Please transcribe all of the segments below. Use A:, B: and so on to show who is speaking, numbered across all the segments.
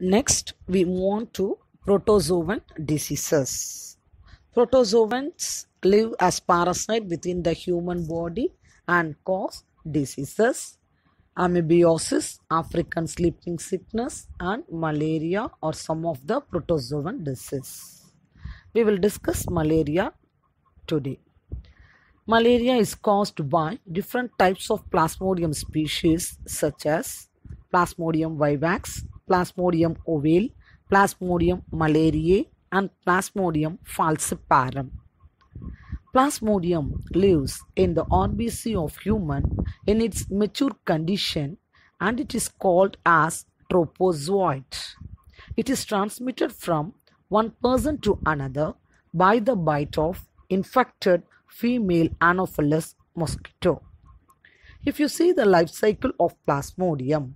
A: Next, we move on to protozoan diseases. Protozoans live as parasite within the human body and cause diseases. Amoebiasis, African sleeping sickness, and malaria are some of the protozoan diseases. We will discuss malaria today. Malaria is caused by different types of Plasmodium species such as Plasmodium vivax, Plasmodium ovale, Plasmodium malariae, and Plasmodium falciparum. Plasmodium lives in the RBC of human in its mature condition and it is called as trophozoite. It is transmitted from one person to another by the bite of infected female Anopheles mosquito. If you see the life cycle of Plasmodium,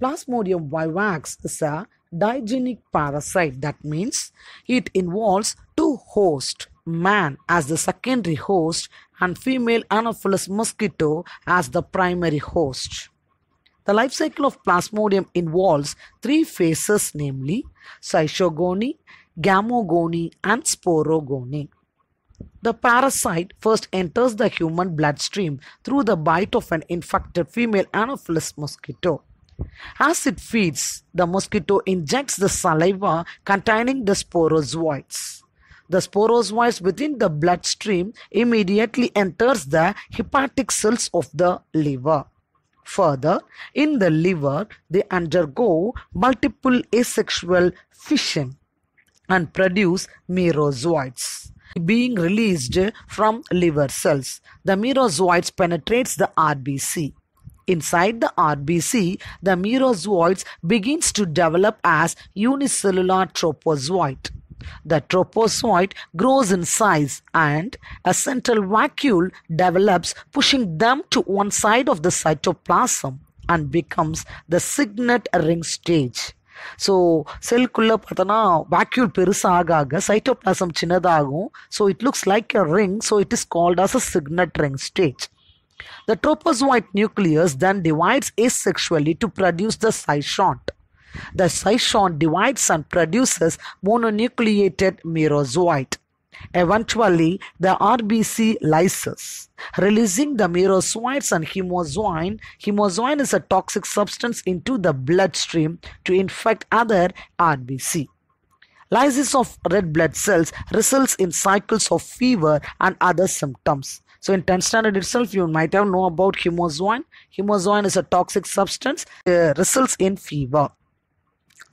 A: Plasmodium vivax is a digenic parasite. That means it involves two hosts, man as the secondary host and female Anopheles mosquito as the primary host. The life cycle of Plasmodium involves three phases namely schizogony, gamogony and sporogony. The parasite first enters the human bloodstream through the bite of an infected female Anopheles mosquito. As it feeds, the mosquito injects the saliva containing the sporozoites. The sporozoites within the bloodstream immediately enters the hepatic cells of the liver. Further, in the liver, they undergo multiple asexual fission and produce merozoites being released from liver cells. The merozoites penetrates the RBC. Inside the RBC, the merozoites begins to develop as unicellular trophozoite. The trophozoite grows in size and a central vacuole develops pushing them to one side of the cytoplasm and becomes the signet ring stage. So செல்குள்ளே பார்த்தோன்னா vacuole பெருசாக ஆக ஆக cytoplasm சின்னதாகும் so it looks like a ring so it is called as a signet ring stage the trophozoite nucleus then divides asexually to produce the schizont. The schizont divides and produces mononucleated merozoite. Eventually, the RBC lyses, releasing the merozoites and hemozoin. Hemozoin is a toxic substance into the bloodstream to infect other RBC. Lysis of red blood cells results in cycles of fever and other symptoms. So in 10th standard itself, you might have known about hemozoin. Hemozoin is a toxic substance, uh, results in fever.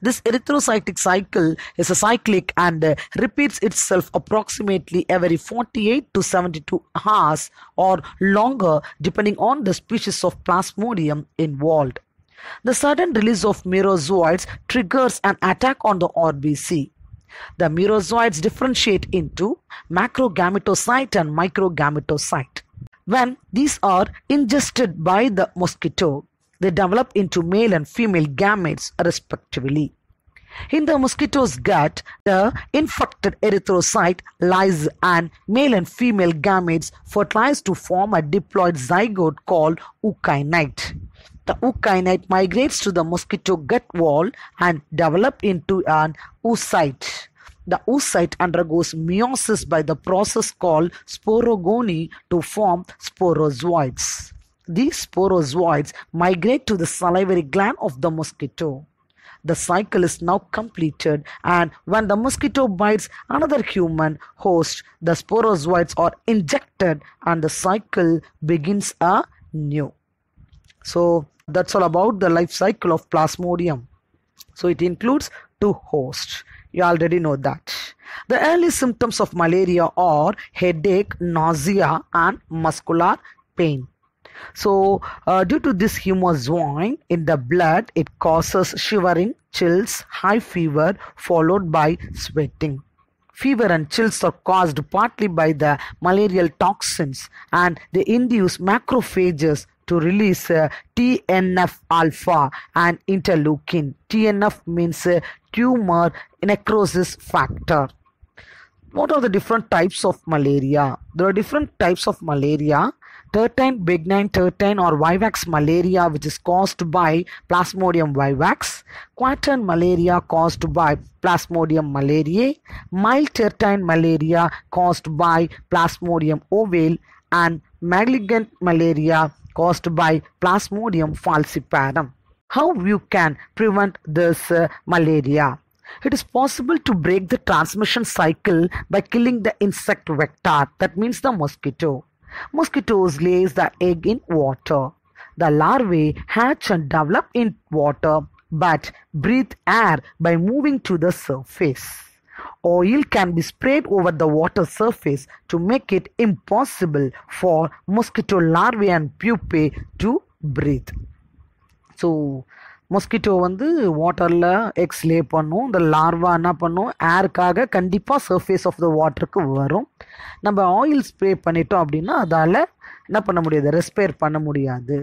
A: This erythrocytic cycle is a cyclic and uh, repeats itself approximately every 48 to 72 hours or longer depending on the species of plasmodium involved. The sudden release of merozoites triggers an attack on the RBC. The merozoites differentiate into macrogametocyte and microgametocyte. When these are ingested by the mosquito, they develop into male and female gametes respectively. In the mosquito's gut, the infected erythrocyte lyse and male and female gametes fertilize to form a diploid zygote called ookinete. The ookinete migrates to the mosquito gut wall and develop into an oocyte. The oocyte undergoes meiosis by the process called sporogony to form sporozoites. These sporozoites migrate to the salivary gland of the mosquito. The cycle is now completed, and when the mosquito bites another human host, the sporozoites are injected and the cycle begins anew. So, that's all about the life cycle of Plasmodium. So, it includes two hosts. You already know that. The early symptoms of malaria are headache, nausea, and muscular pain. So, uh, due to this hemozoin in the blood, it causes shivering, chills, high fever, followed by sweating. Fever and chills are caused partly by the malarial toxins and they induce macrophages to release uh, TNF alpha and interleukin. TNF means uh, tumor necrosis factor. What are the different types of malaria? There are different types of malaria. tertian benign tertian or vivax malaria which is caused by plasmodium vivax quartan malaria caused by plasmodium malariae mild tertian malaria caused by plasmodium ovale and malignant malaria caused by plasmodium falciparum how you can prevent this uh, malaria it is possible to break the transmission cycle by killing the insect vector, that means the mosquito. Mosquitoes lays the egg in water. The larvae hatch and develop in water but breathe air by moving to the surface. Oil can be sprayed over the water surface to make it impossible for mosquito larvae and pupae to breathe. So mosquito வந்து வாட்டரில் X லே பண்ணும் இந்த larva என்ன பண்ணும் ஏருக்காக கண்டிப்பாக surface of the வாட்டருக்கு வரும் நம்ம oil spray பண்ணிட்டோம் அப்படின்னா அதால் என்ன பண்ண முடியாது ரெஸ்பேர் பண்ண முடியாது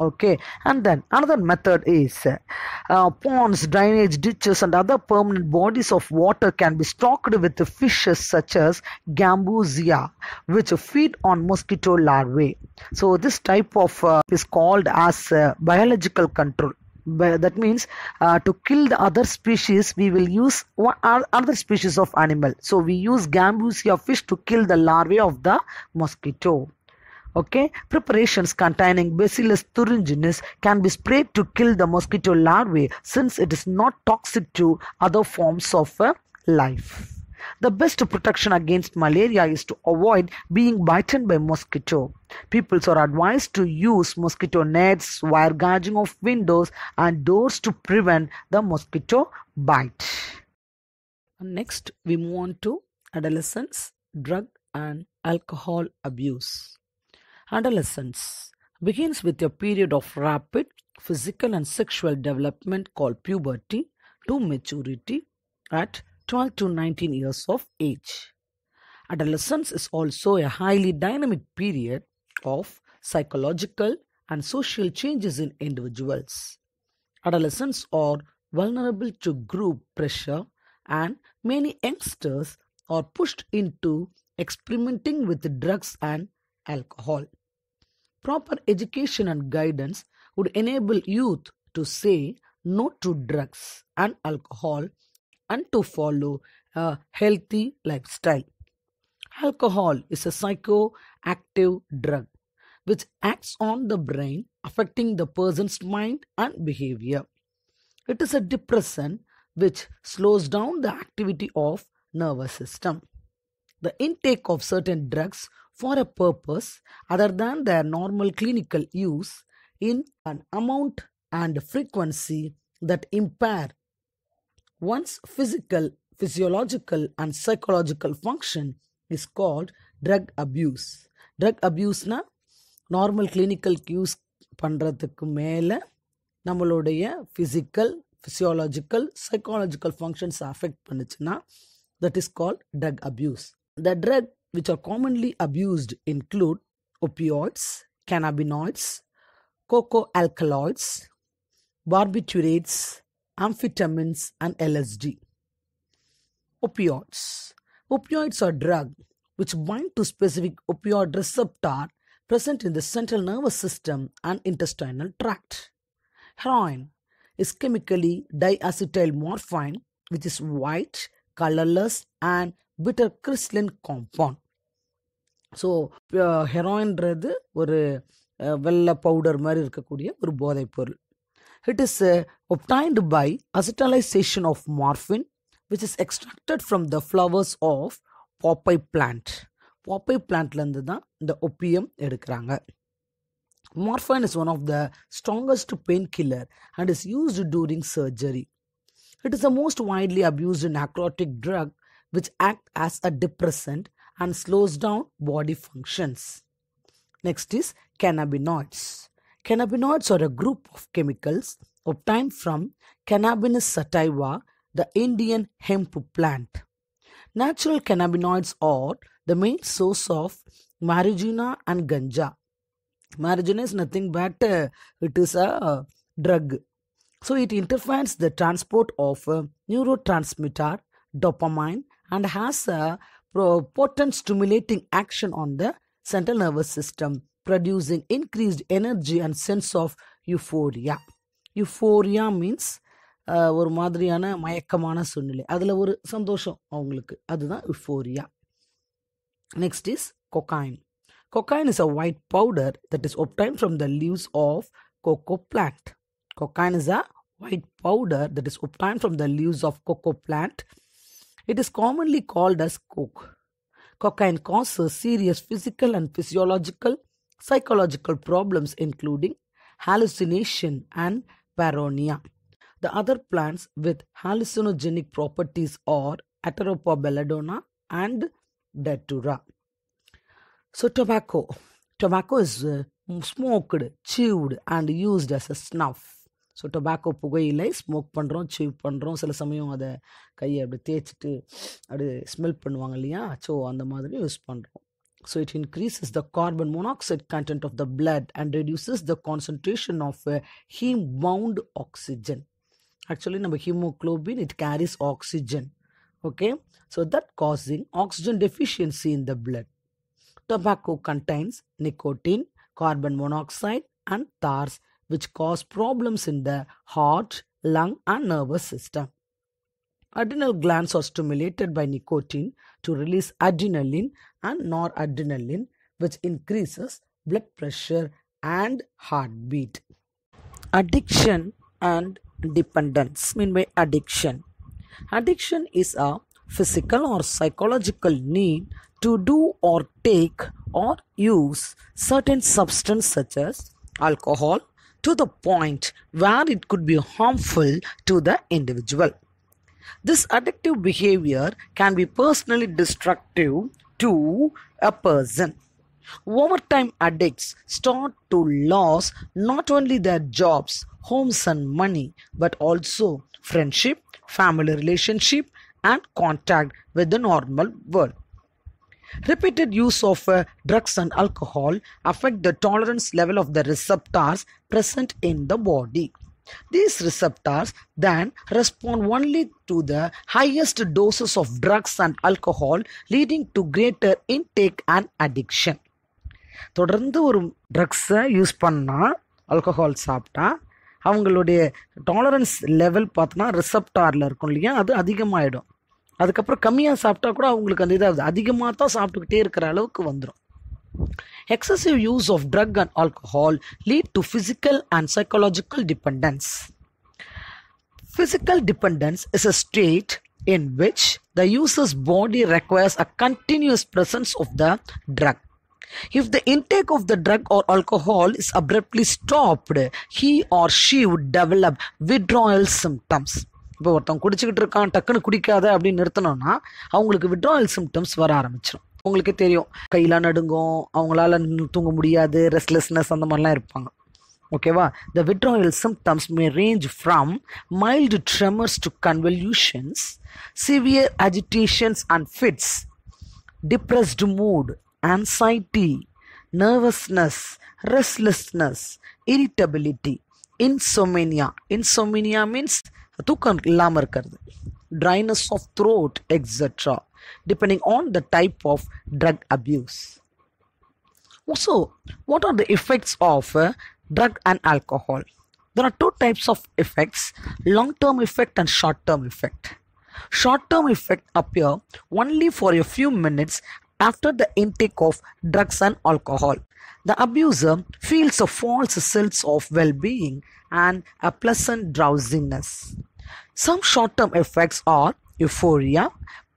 A: okay. And then another method is uh, ponds drainage ditches and other permanent bodies of water can be stocked with fishes such as gambusia which feed on mosquito larvae. So this type of uh, is called as uh, biological control. That means uh, to kill the other species we will use one, other species of animal. So we use gambusia fish to kill the larvae of the mosquito okay? Preparations containing bacillus thuringiensis can be sprayed to kill the mosquito larvae since it is not toxic to other forms of uh, life. The best protection against malaria is to avoid being bitten by mosquito. People are advised to use mosquito nets wire gauging of windows and doors to prevent the mosquito bite. Next we move on to adolescence drug and alcohol abuse Adolescence begins with a period of rapid physical and sexual development called puberty to maturity at 12 to 19 years of age. Adolescence is also a highly dynamic period of psychological and social changes in individuals. Adolescents are vulnerable to group pressure, and many youngsters are pushed into experimenting with drugs and alcohol. Proper education and guidance would enable youth to say no to drugs and alcohol and to follow a healthy lifestyle. Alcohol is a psychoactive drug which acts on the brain, affecting the person's mind and behavior. It is a depressant which slows down the activity of nervous system. The intake of certain drugs for a purpose other than their normal clinical use in an amount and frequency that impair one's physical, physiological, and psychological function is called drug abuse. Drug abuse-னா normal clinical use பண்ணுறதுக்கு மேலே நம்மளுடைய physical physiological psychological functions affect பண்ணுச்சுன்னா that is called drug abuse. The drug which are commonly abused include opioids, cannabinoids, coca alkaloids, barbiturates, amphetamines, and LSD. Opioids. Opioids are drugs which bind to specific opioid receptor present in the central nervous system and intestinal tract. Heroin is chemically diacetyl morphine, which is white, colorless, and bitter crystalline compound. So ஹெரோயின்றது ஒரு வெள்ளை powder மாதிரி இருக்கக்கூடிய ஒரு போதைப் பொருள் it is obtained by acetylation of morphine which is extracted from the flowers of poppy plant poppy பிளான்ட்லேருந்து தான் இந்த opium எடுக்கிறாங்க. Morphine is one of the strongest pain killer and is used during surgery it is the most widely abused narcotic drug which act as a depressant and slows down body functions. Next is cannabinoids. Cannabinoids are a group of chemicals obtained from Cannabis sativa, the Indian hemp plant. Natural cannabinoids are the main source of marijuana and ganja. Marijuana is nothing but uh, it is a uh, drug. So it interferes the transport of uh, neurotransmitter dopamine and has a pro- potent stimulating action on the central nervous system producing increased energy and sense of euphoria. Euphoria means uh, ஒரு மாதிரியான மயக்கமான சூழ்நிலை அதில் ஒரு சந்தோஷம் அவங்களுக்கு அதுதான் euphoria next is cocaine. Cocaine is a white powder that is obtained from the leaves of cocoa plant. Cocaine is a white powder that is obtained from the leaves of cocoa plant. it is commonly called as coke. Cocaine causes serious physical and physiological, psychological problems, including hallucination and paranoia. The other plants with hallucinogenic properties are Atropa belladonna and Datura. So, tobacco. Tobacco is uh, smoked, chewed, and used as a snuff. So tobacco புகையிலை smoke பண்ணுறோம் chew பண்ணுறோம். சில சமயம் அதை கையை அப்படி தேய்ச்சிட்டு அப்படி ஸ்மெல் பண்ணுவாங்க இல்லையா? ஸோ அந்த மாதிரி யூஸ் பண்ணுறோம். So it increases the carbon monoxide content of the blood and reduces the concentration of haem bound oxygen. Actually நம்ம haemoglobin it carries oxygen. Okay? So that causing oxygen deficiency in the blood. Tobacco contains nicotine, carbon monoxide, and tars, which cause problems in the heart, lung, and nervous system. Adrenal glands are stimulated by nicotine to release adrenaline and noradrenaline, which increases blood pressure and heartbeat. Addiction and dependence. Mean by addiction. Addiction is a physical or psychological need to do or take or use certain substance such as alcohol to the point where it could be harmful to the individual. This addictive behavior can be personally destructive to a person. Over time, addicts start to lose not only their jobs, homes, and money, but also friendship, family relationship, and contact with the normal world. Repeated use of uh, drugs and alcohol affect the tolerance level of the receptors present in the body. These receptors then respond only to the highest doses of drugs and alcohol, leading to greater intake and addiction. தொடர்ந்து ஒரு ட்ரக்ஸை use பண்ணால் alcohol சாப்பிட்டா அவங்களுடைய tolerance level பார்த்தோன்னா ரிசப்டாரில் இருக்கும் இல்லையா அது அதிகமாகிடும் அதுக்கப்புறம் கம்மியாக சாப்பிட்டா கூட அவங்களுக்கு அந்த இதாகுது அதிகமாக தான் சாப்பிட்டுக்கிட்டே இருக்கிற அளவுக்கு வந்துடும் excessive use of drug and alcohol lead to physical and psychological dependence physical dependence is a state in which the user's body requires a continuous presence of the drug if the intake of the drug or alcohol is abruptly stopped he or she would develop withdrawal symptoms இப்போ ஒருத்தன் குடிச்சிக்கிட்டு இருக்கான் டக்குன்னு குடிக்காத அப்படின்னு நிறுத்தினோன்னா அவங்களுக்கு withdrawal symptoms வர ஆரம்பிச்சிடும் உங்களுக்கே தெரியும். கையெல்லாம் நடுங்கும் அவங்களால தூங்க முடியாது ரெஸ்ட்லெஸ்னஸ் அந்த மாதிரிலாம் இருப்பாங்க. ஓகேவா the withdrawal symptoms may range from mild tremors to convulsions severe agitations and fits depressed mood anxiety nervousness restlessness irritability insomnia insomnia means தூக்கம் இல்லாமல் இருக்கிறது dryness of throat, etc. depending on the type of drug abuse. So, what are the effects of uh, drug and alcohol? There are two types of effects long term effect and short term effect. Short term effect appear only for a few minutes after the intake of drugs and alcohol. The abuser feels a false sense of well being and a pleasant drowsiness. Some short term effects are euphoria,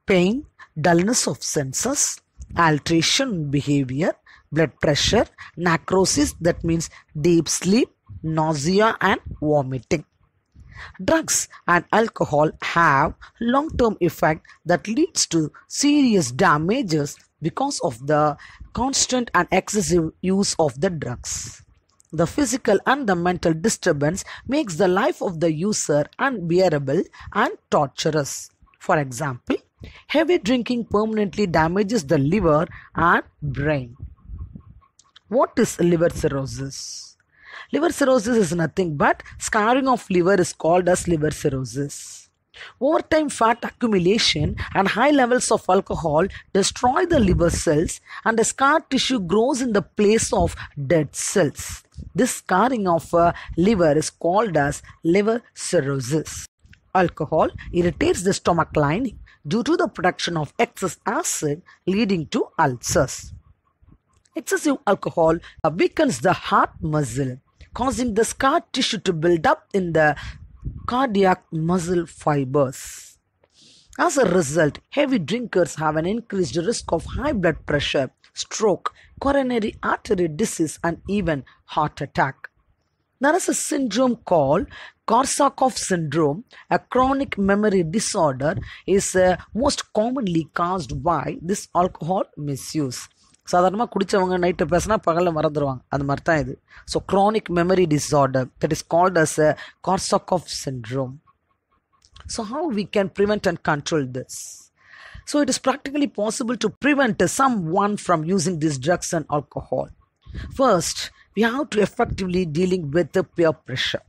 A: pain, dullness of senses, alteration in behavior, blood pressure, narcosis, that means deep sleep, nausea, and vomiting. Drugs and alcohol have long term effect that leads to serious damages because of the constant and excessive use of the drugs. The physical and the mental disturbance makes the life of the user unbearable and torturous. For example, heavy drinking permanently damages the liver and brain. What is liver cirrhosis? Liver cirrhosis is nothing but scarring of liver is called as liver cirrhosis. Overtime fat accumulation and high levels of alcohol destroy the liver cells and the scar tissue grows in the place of dead cells. This scarring of uh, liver is called as liver cirrhosis. Alcohol irritates the stomach lining due to the production of excess acid leading to ulcers. Excessive alcohol uh, weakens the heart muscle, causing the scar tissue to build up in the cardiac muscle fibers. As a result, heavy drinkers have an increased risk of high blood pressure, stroke, coronary artery disease, and even heart attack. There is a syndrome called Korsakoff syndrome, a chronic memory disorder, is uh, most commonly caused by this alcohol misuse. சாதாரணமாக குடித்தவங்க night பேசினா பகலில் மறந்துடுவாங்க அது மாதிரி தான் இது so chronic memory disorder that is called as a கார்சாக் syndrome. So, how we can prevent and control this? So, it is practically possible to prevent someone from using these drugs and alcohol. First, we have to effectively dealing with the peer pressure.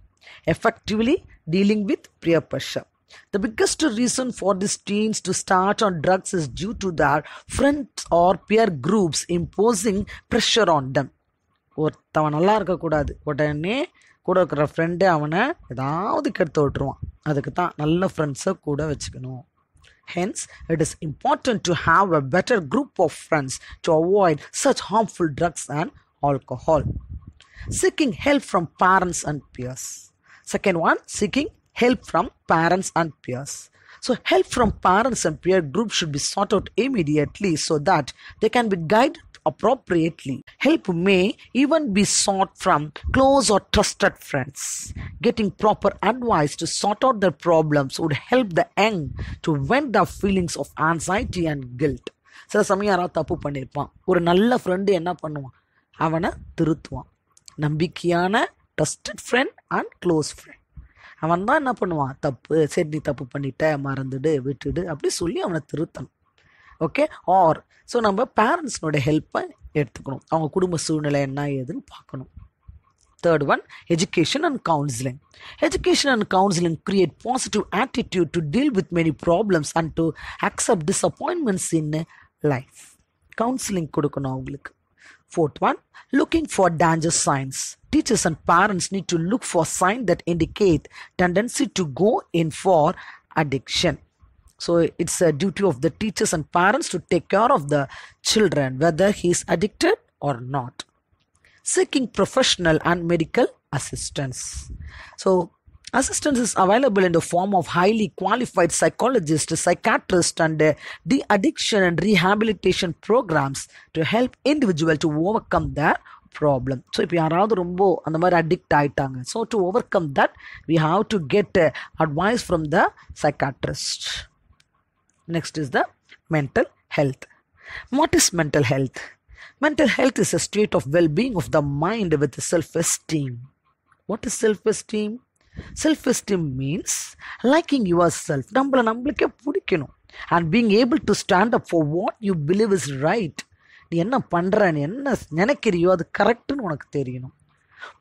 A: Effectively dealing with peer pressure. The biggest reason for these teens to start on drugs is due to their friends or peer groups imposing pressure on them. ஒருத்தவன் நல்லா இருக்கக்கூடாது உடனே கூட இருக்கிற friend அவனை ஏதாவது கெடுத்து விட்டுருவான் அதுக்கு தான் நல்ல ஃப்ரெண்ட்ஸை கூட வச்சுக்கணும் Hence, it is important to have a better group of friends to avoid such harmful drugs and alcohol. Seeking help from parents and peers. Second one, seeking help from parents and peers. So, help from parents and peer group should be sought out immediately so that they can be guided appropriately. Help may even be sought from close or trusted friends. Getting proper advice to sort out their problems would help the young to vent their feelings of anxiety and guilt. சில சமயம் யாராவது தப்பு பண்ணியிருப்பான் ஒரு நல்ல friend என்ன பண்ணுவான் அவனை திருத்துவான் நம்பிக்கையான trusted friend and close friend அவன் தான் என்ன பண்ணுவான் தப்பு சரி நீ தப்பு பண்ணிட்ட மறந்துடு விட்டுடு அப்படி சொல்லி அவனை திருத்தணும் ஓகே ஆர் ஸோ நம்ம பேரண்ட்ஸ்னோட ஹெல்ப்பை எடுத்துக்கணும் அவங்க குடும்ப சூழ்நிலை என்ன ஏதுன்னு பார்க்கணும் third one education and counselling education and counselling create positive attitude to deal with many problems and to accept disappointments in life counselling கொடுக்கணும் அவங்களுக்கு fourth one looking for danger signs. Teachers and parents need to look for signs that indicate tendency to go in for addiction. So it's a duty of the teachers and parents to take care of the children whether he is addicted or not. Seeking professional and medical assistance. So, assistance is available in the form of highly qualified psychologists, psychiatrists, and uh, de addiction and rehabilitation programs to help individual to overcome their problem. So, இப்போ யாராவது ரொம்ப அந்த மாதிரி addict ஆயிட்டாங்க so to over come that we have to get advice from the psychiatrist Next is the mental health. What is mental health? Mental health is a state of well being of the mind with self esteem. What is self esteem? Self esteem means liking yourself. நம்மள நம்மளுக்கே பிடிக்கணும் and being able to stand up for what you believe is right. நீ என்ன பண்ற நீ என்ன நினைக்கிறியோ அது கரெக்ட்னு உனக்கு தெரியணும்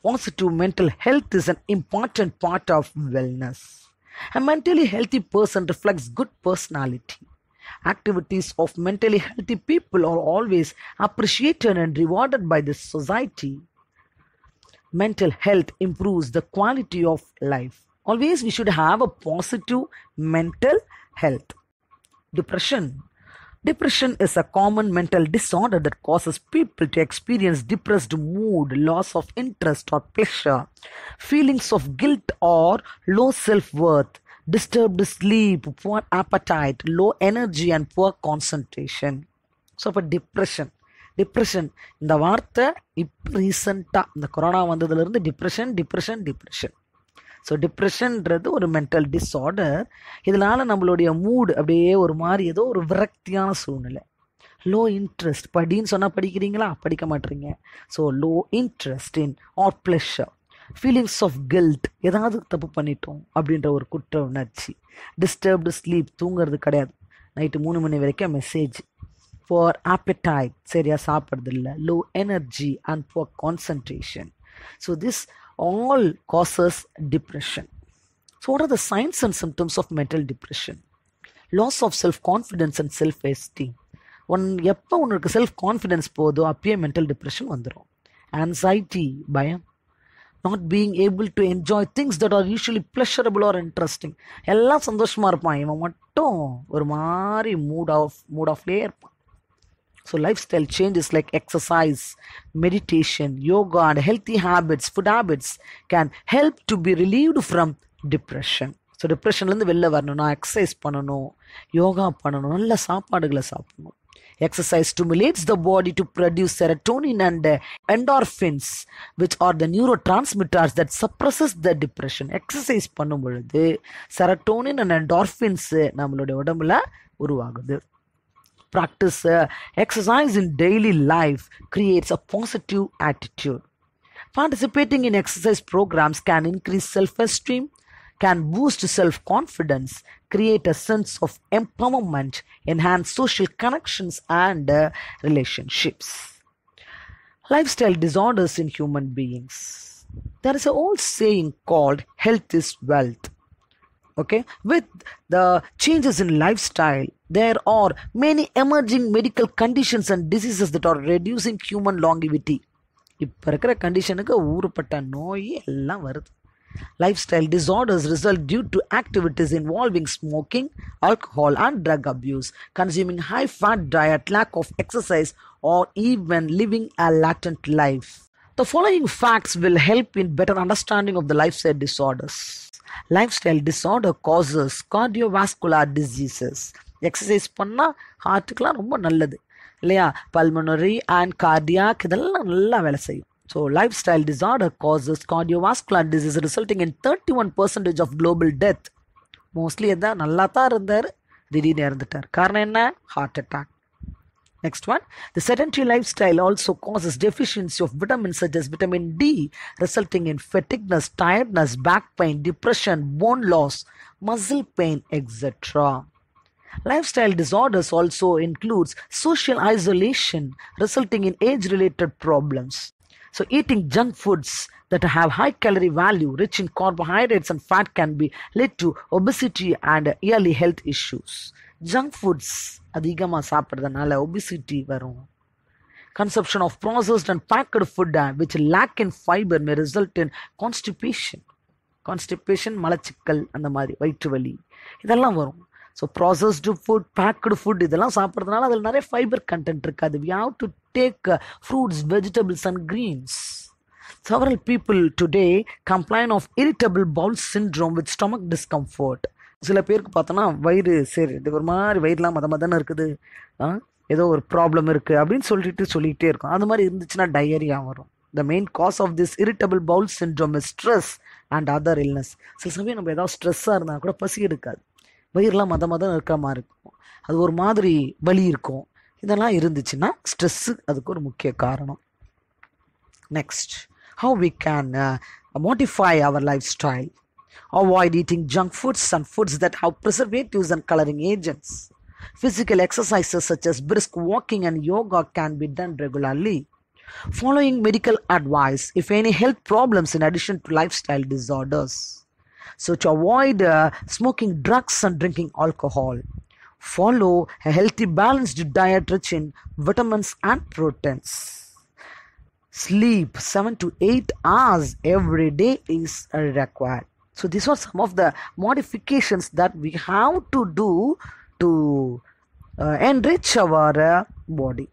A: Positive mental health is an important part of wellness. A mentally healthy person reflects good personality. Activities of mentally healthy people are always appreciated and rewarded by the society. mental health improves the quality of life. Always we should have a positive mental health. Depression. Depression is a common mental disorder that causes people to experience depressed mood, loss of interest or pleasure, feelings of guilt or low self worth, disturbed sleep, poor appetite, low energy, and poor concentration. So, for depression, depression இந்த வார்த்தை இப்போ ரீசண்டாக இந்த corona வந்ததுலேருந்து depression depression depression so டிப்ரெஷன்ன்றது ஒரு mental disorder இதனால நம்மளுடைய மூடு அப்படியே ஒரு மாதிரி ஏதோ ஒரு விரக்தியான சூழ்நிலை. லோ இன்ட்ரெஸ்ட் படின்னு சொன்னால் படிக்கிறீங்களா? படிக்க மாட்டீங்க. So low interest in or pleasure feelings of guilt ஏதாவது தப்பு பண்ணிட்டோம் அப்படின்ற ஒரு குற்ற உணர்ச்சி. டிஸ்டர்ப்டு ஸ்லீப் தூங்குறது கிடையாது. நைட்டு மூணு மணி வரைக்கும் மெசேஜ் ஃபார் appetite. சரியாக சாப்பிட்றது இல்லை low energy and for concentration so this all causes depression so So, what are the signs and symptoms of mental depression? Loss of self confidence and one எப்போ உனக்கு self confidence போதோ அப்பயே mental depression வந்துடும் anxiety பயம். Not being able to enjoy things that are usually pleasurable or interesting எல்லாம் சந்தோஷமாக இருப்பான். இவன் மட்டும் ஒரு மாதிரி மூட் ஆஃப் மூட் ஆஃப்லேயே இருப்பான். So life style changes like exercise meditation yoga and healthy habits, food habits can help to be relieved from depression so டிப்ரெஷன்லேருந்து வெளில வரணும்னா எக்ஸசைஸ் பண்ணணும் யோகா பண்ணணும் நல்ல சாப்பாடுகளை சாப்பிடணும் exercise stimulates the body to produce serotonin and endorphins which are the neuro transmitters that suppresses the depression exercise பண்ணும் பொழுது serotonin and என்டார்ஃபின்ஸு நம்மளுடைய உடம்புல உருவாகுது practice uh, exercise in daily life creates a positive attitude. Participating in exercise programs can increase self esteem, can boost self confidence, create a sense of empowerment, enhance social connections and uh, relationships. Lifestyle disorders in human beings. There is an old saying called health is wealth okay with the changes in lifestyle there are many emerging medical conditions and diseases that are reducing human longevity இப்போ இருக்கிற கண்டிஷனுக்கு ஊறுப்பட்ட நோய் எல்லாம் வருது lifestyle disorders result due to activities involving smoking alcohol and drug abuse consuming high fat diet lack of exercise or even living a latent life the following facts will help in better understanding of the lifestyle disorders. Lifestyle disorder causes cardiovascular diseases. Exercise பண்ணால் ஹார்ட்டுக்கெலாம் ரொம்ப நல்லது இல்லையா? Pulmonary and cardiac இதெல்லாம் நல்லா வேலை செய்யும். So life style disorder causes cardiovascular disease resulting in thirty one percentage of global death mostly எதாவது நல்லா தான் இருந்தார் திடீர்னு இறந்துட்டார். காரணம் என்ன? Heart attack Next one, the sedentary lifestyle also causes deficiency of vitamins such as vitamin D, resulting in fatigueness, tiredness, back pain, depression, bone loss, muscle pain, etc. Lifestyle disorders also includes social isolation, resulting in age-related problems. So, eating junk foods that have high calorie value, rich in carbohydrates and fat, can be lead to obesity and early health issues. Junk foods அதிகமாக சாப்பிட்றதுனால obesity வரும். Conception of processed and packed food which lack in fibre may result in constipation constipation மலச்சிக்கல் அந்த மாதிரி வயிற்று வலி இதெல்லாம் வரும். So processed food packed food இதெல்லாம் சாப்பிட்றதுனால அதில் நிறைய ஃபைபர் கண்டென்ட் இருக்காது we have to take fruits vegetables and greens several people today complain of irritable bowel syndrome with stomach discomfort சில பேருக்கு பார்த்தோன்னா வயிறு சரி இது ஒரு மாதிரி வயிறுலாம் மத மதன்னு இருக்குது. ஆ, ஏதோ ஒரு ப்ராப்ளம் இருக்குது அப்படின்னு சொல்லிட்டு சொல்லிகிட்டே இருக்கும். அந்த மாதிரி இருந்துச்சுன்னா டயரியா வரும். The main cause of this irritable bowel syndrome is stress and other illness சில சமயம் நம்ம ஏதாவது ஸ்ட்ரெஸ்ஸாக இருந்தால் கூட பசி எடுக்காது. வயிறுலாம் மத மதம் இருக்காமல் மாதிரி இருக்கும். அது ஒரு மாதிரி வலி இருக்கும். இதெல்லாம் இருந்துச்சுன்னா ஸ்ட்ரெஸ்ஸு அதுக்கு ஒரு முக்கிய காரணம். Next how we can modify our life style Avoid eating junk foods and foods that have preservatives and coloring agents. Physical exercises such as brisk walking and yoga can be done regularly. Following medical advice if any health problems in addition to lifestyle disorders. So, to avoid uh, smoking drugs and drinking alcohol. Follow a healthy, balanced diet rich in vitamins and proteins sleep 7 to 8 hours every day is required so these are some of the modifications that we have to do to uh, enrich our uh, body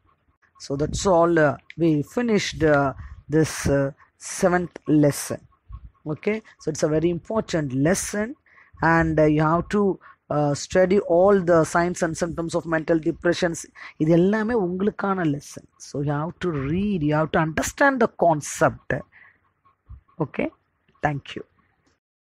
A: so that's all uh, we finished uh, this uh, seventh lesson okay so it's a very important lesson and uh, you have to uh, study all the signs and symptoms of mental depressions இது எல்லாமே உங்களுக்கான lesson so you have to read you have to understand the concept okay thank you